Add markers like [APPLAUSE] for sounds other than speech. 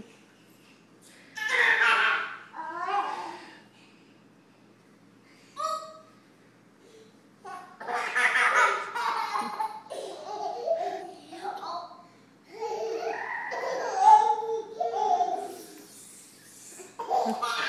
Bye. [LAUGHS] [LAUGHS]